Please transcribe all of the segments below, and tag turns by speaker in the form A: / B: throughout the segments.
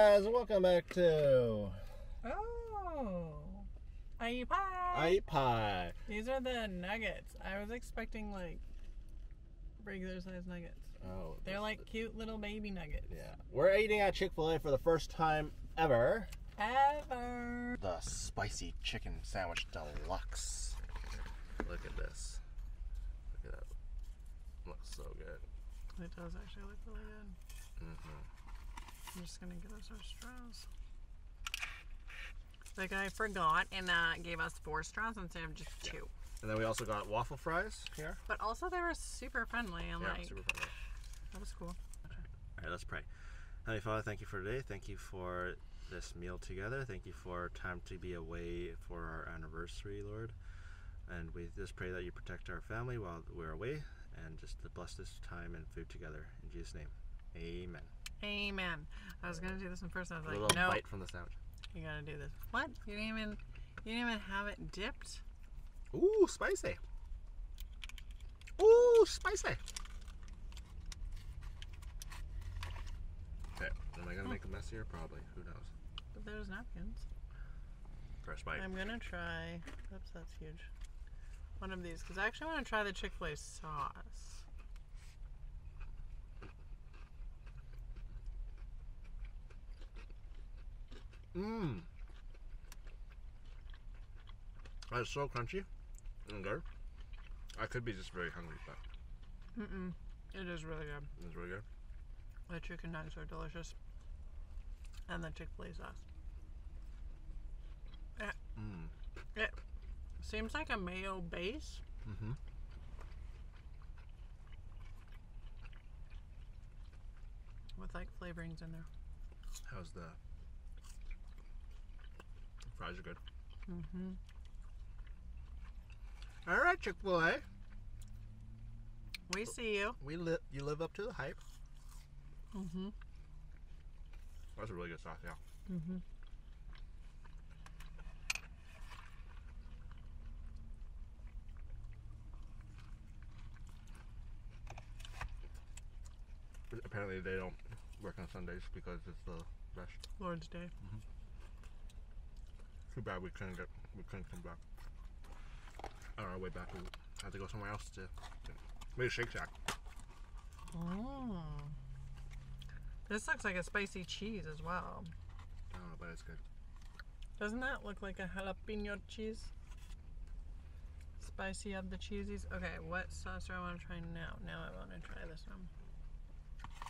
A: guys, welcome back to
B: Oh, I eat pie.
A: I Eat Pie.
B: These are the nuggets. I was expecting like regular size nuggets.
A: Oh,
B: They're like cute little baby nuggets.
A: yeah. We're eating at Chick Fil A for the first time ever.
B: Ever.
A: The spicy chicken sandwich deluxe. Look at this. Look at that. Looks so good.
B: It does actually look really good.
A: Mm-hmm.
B: I'm just gonna get us our straws. The guy forgot and uh, gave us four straws instead of just two.
A: And then we also got waffle fries here.
B: But also they were super friendly and
A: Yeah,
B: like
A: super fun.
B: that was cool.
A: All right, let's pray. Heavenly Father, thank you for today. Thank you for this meal together. Thank you for time to be away for our anniversary, Lord. And we just pray that you protect our family while we're away and just to bless this time and food together. In Jesus' name, amen.
B: Amen. I was gonna do this one first. I was
A: A
B: like,
A: little
B: no,
A: bite from the sandwich.
B: you gotta do this. What? You didn't even, you didn't even have it dipped.
A: Ooh, spicy. Ooh, spicy. Okay, am I gonna hmm. make a mess here? Probably. Who knows?
B: But there's napkins.
A: Fresh bite.
B: I'm gonna try. Oops, that's huge. One of these because I actually want to try the Chick Fil A sauce.
A: Mmm. That's so crunchy mm, and good. I could be just very hungry, but
B: Mm-mm. It is really good.
A: it's really good.
B: The chicken nuggets are delicious, and the Chick Fil A sauce. It,
A: Mmm.
B: it seems like a mayo base.
A: Mm-hmm.
B: with like flavorings in there.
A: How's the fries are good.
B: Mm-hmm.
A: All right, Chick Fil A.
B: We see you.
A: We li- you live up to the hype.
B: Mm-hmm.
A: That's a really good sauce, yeah.
B: Mm-hmm.
A: Apparently they don't work on Sundays because it's the best.
B: Lord's Day.
A: Too bad we couldn't get we couldn't come back. On our way back, we had to go somewhere else to maybe Shake Shack.
B: Oh. This looks like a spicy cheese as well.
A: I don't know, but it's good.
B: Doesn't that look like a jalapeno cheese? Spicy of the cheesies. Okay, what sauce do I want to try now? Now I want to try this one.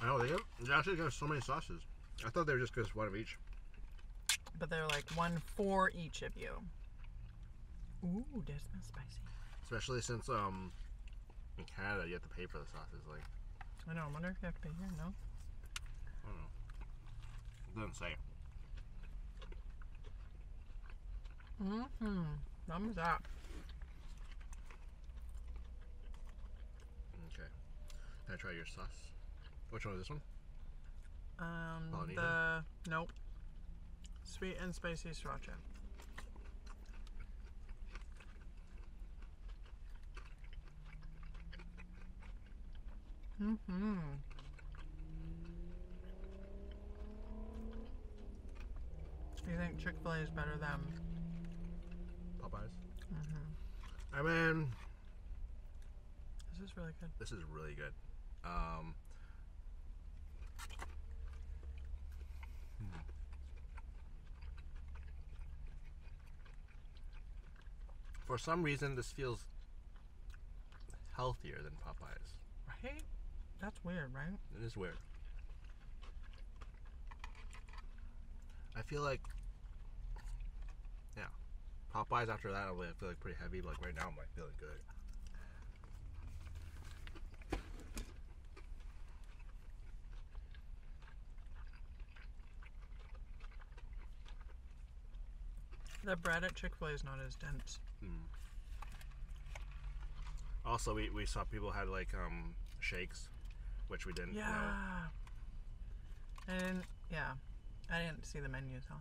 A: I know they have, they actually got so many sauces. I thought they were just just one of each.
B: But they're like one for each of you. Ooh, that smells spicy.
A: Especially since um in Canada you have to pay for the sauces. Like
B: I know. I wonder if you have to pay here. No.
A: I don't know. It doesn't say.
B: Mm-hmm. Thumbs up.
A: Okay. Can I try your sauce? Which one is this one?
B: Um,
A: Polynesian?
B: the nope. Sweet and spicy sriracha. Mm-hmm. You think Chick Fil A is better than?
A: Popeyes.
B: Mm-hmm.
A: I mean,
B: This is really good.
A: this is really good. Um, For some reason, this feels healthier than Popeyes.
B: Right? That's weird, right?
A: It is weird. I feel like, yeah, Popeyes. After that, I feel like pretty heavy. Like right now, I'm like feeling good.
B: The bread at Chick Fil A is not as dense.
A: Also, we, we saw people had like um shakes, which we didn't know.
B: Yeah. I didn't. Yeah, I didn't see the menu so.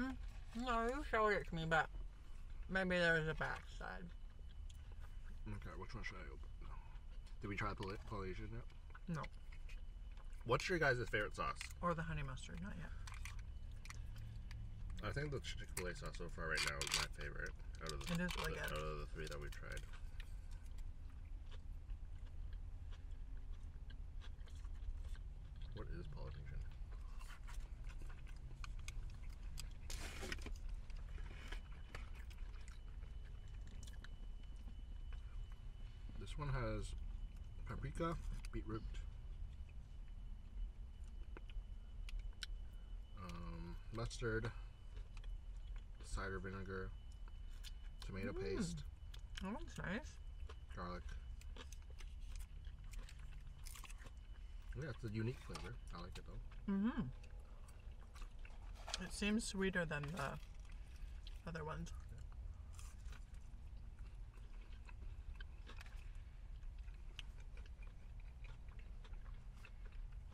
B: Hmm. No, you showed it to me, but maybe there's a backside.
A: Okay, which one should I open? Did we try Pol- Polynesian yet?
B: No.
A: What's your guys' favorite sauce?
B: Or the honey mustard, not yet.
A: I think the Chick Fil A sauce so far right now is my favorite out of the,
B: It is really
A: the-
B: good.
A: out of the three that we've tried. What is Polynesian? This one has paprika, beetroot, um, mustard, cider vinegar, tomato
B: Mm.
A: paste,
B: That looks nice.
A: garlic. Yeah, it's a unique flavor. I like it though.
B: Mm-hmm. It seems sweeter than the other ones.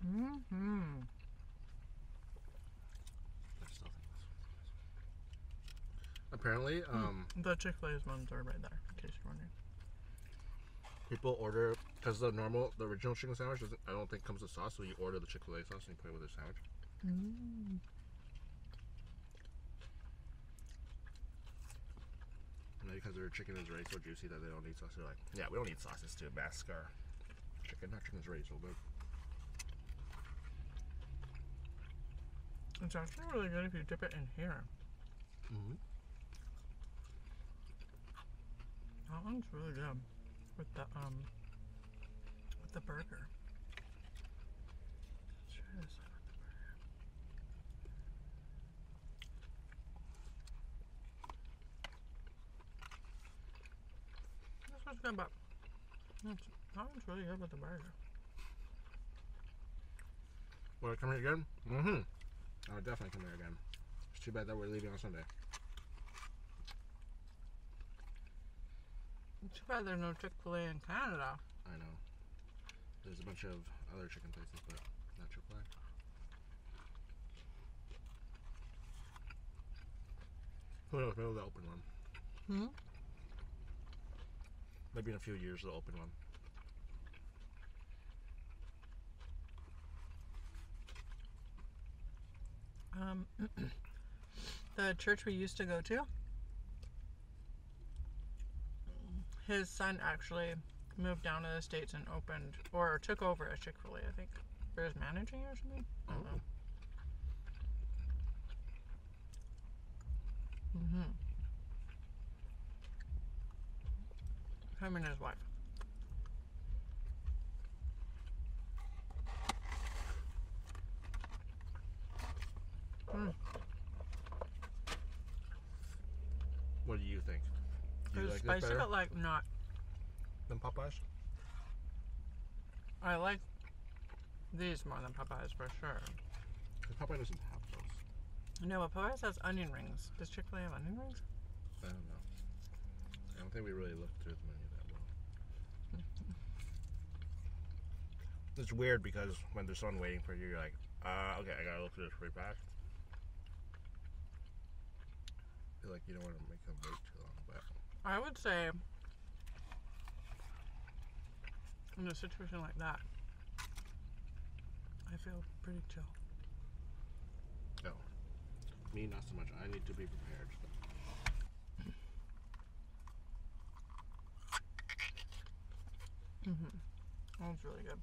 B: Mm-hmm.
A: I still think this one's Apparently, um,
B: The Chick-fil-A's ones are right there, in case you're wondering.
A: people order because the normal, the original chicken sandwich doesn't. I don't think comes with sauce, so you order the Chick Fil A sauce and you put it with the sandwich.
B: Mm.
A: And because their chicken is already so juicy that they don't need sauce, they're like, yeah, we don't need sauces to mask our chicken. Our chicken's already so good.
B: It's actually really good if you dip it in here.
A: Mm-hmm.
B: That one's really good with the um with the burger. Let's try this one with the burger. This one's good, but that one's really good with the burger.
A: Will to come here again? Mm-hmm. I would definitely come here again. It's too bad that we're leaving on Sunday.
B: Too bad there's no Chick Fil A in Canada.
A: I know. There's a bunch of other chicken places, but not Chick Fil A. Who knows? Maybe they'll open one.
B: Hmm.
A: Maybe in a few years they'll open one.
B: Um, the church we used to go to, his son actually moved down to the States and opened, or took over a Chick fil A, I think. Or is managing or something? I don't know. Mm-hmm. Him and his wife.
A: What do you think? Do you
B: It's
A: like
B: spicy, but like not.
A: than Popeyes?
B: I like these more than Popeyes for sure.
A: 'Cause Popeye doesn't have those.
B: No, but Popeyes has onion rings. Does Chick Fil A have onion rings?
A: I don't know. I don't think we really looked through the menu that well. It's weird because when there's someone waiting for you, you're like, uh, okay, I gotta look through this right back. I feel like you don't want to make them wait too long,
B: I would say in a situation like that, I feel pretty chill.
A: no. Me, not so much. I need to be prepared.
B: Mm-hmm. That was really good.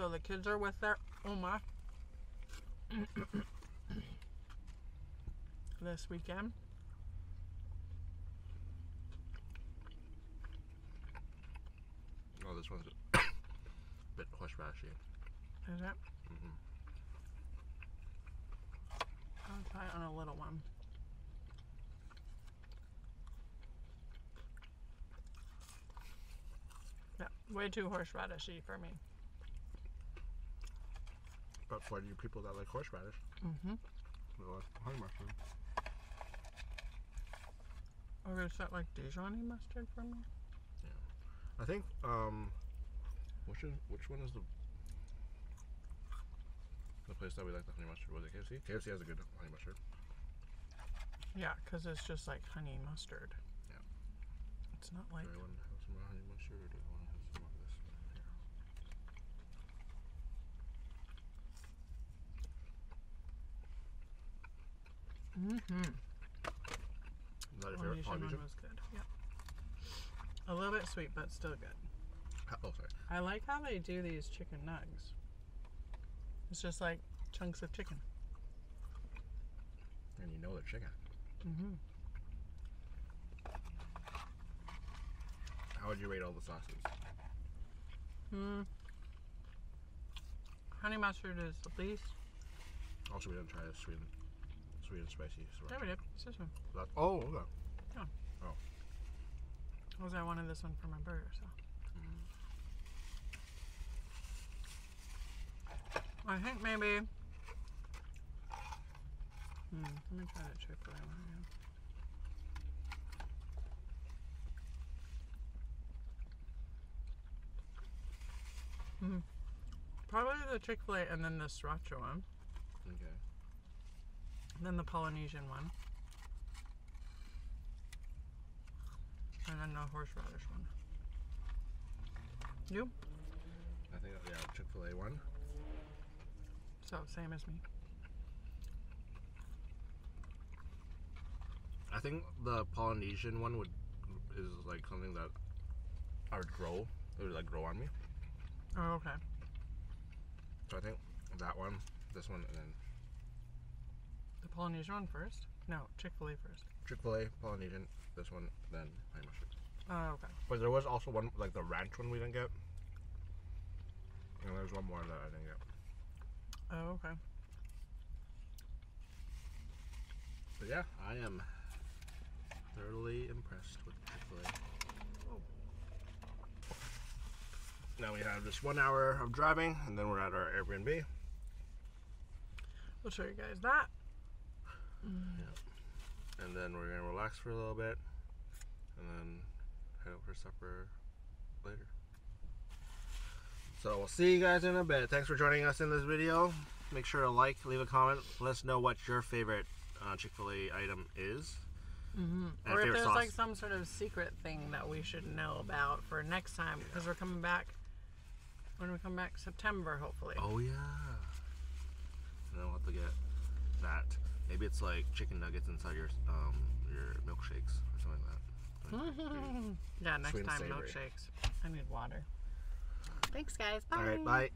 B: So the kids are with their Oma this weekend.
A: Oh, this one's a bit horseradishy.
B: Is it?
A: Mhm.
B: I'll try it on a little one. Yeah, way too horseradishy for me.
A: But for you people that like horseradish,
B: Mm-hmm.
A: they'll like honey mushroom.
B: Or is that like Dijon mustard for me? Yeah.
A: I think um, which is which one is the the place that we like the honey mustard? Was it KFC? KFC has a good honey mustard.
B: Yeah, because it's just like honey mustard.
A: Yeah.
B: It's not like.
A: Do I want to have some honey mustard or do I want to have some more of this one here?
B: Mm-hmm.
A: Is that your favorite
B: Polynesian one was good. Yeah. A little bit sweet, but still good.
A: Oh, sorry.
B: I like how they do these chicken nugs. It's just like chunks of chicken.
A: And you know they're chicken.
B: Mm-hmm.
A: How would you rate all the sauces?
B: Hmm. Honey mustard is the least.
A: Also, we didn't try the sweet, sweet and spicy. So
B: Yeah, we did. It's this one.
A: that, oh, okay.
B: Was I wanted this one for my burger, so. I think maybe. Hmm. Let me try that Chick Fil A one again. Hmm. Probably the Chick Fil A and then the sriracha one,
A: Okay.
B: Then the Polynesian one, and then the horseradish one. You?
A: I think yeah, Chick Fil A one.
B: So same as me.
A: I think the Polynesian one would is like something that I would grow. It would like grow on me.
B: Oh, okay.
A: So I think that one, this one, and then
B: The Polynesian one first? No, Chick Fil A first.
A: Chick Fil A, Polynesian, this one, then honey.
B: Oh, okay.
A: But there was also one like the ranch one we didn't get. And there's one more that I didn't get.
B: Oh, okay.
A: But yeah, I am thoroughly impressed with Chick Fil A. Now we have just one hour of driving, and then we're at our Airbnb.
B: We'll show you guys that.
A: And then we're gonna relax for a little bit, and then head out for supper later. So we'll see you guys in a bit. Thanks for joining us in this video. Make sure to like, leave a comment, let us know what your favorite uh, Chick Fil A item is.
B: Mm-hmm. Or if there's
A: sauce.
B: like some sort of secret thing that we should know about for next time, because we're coming back. When we come back? September, hopefully.
A: Oh yeah. And then we'll have to get that. Maybe it's like chicken nuggets inside your um your milkshakes or something like that.
B: yeah, next
A: Sweet
B: time
A: savory.
B: milkshakes. I need water. Thanks, guys. Bye.
A: All right, bye.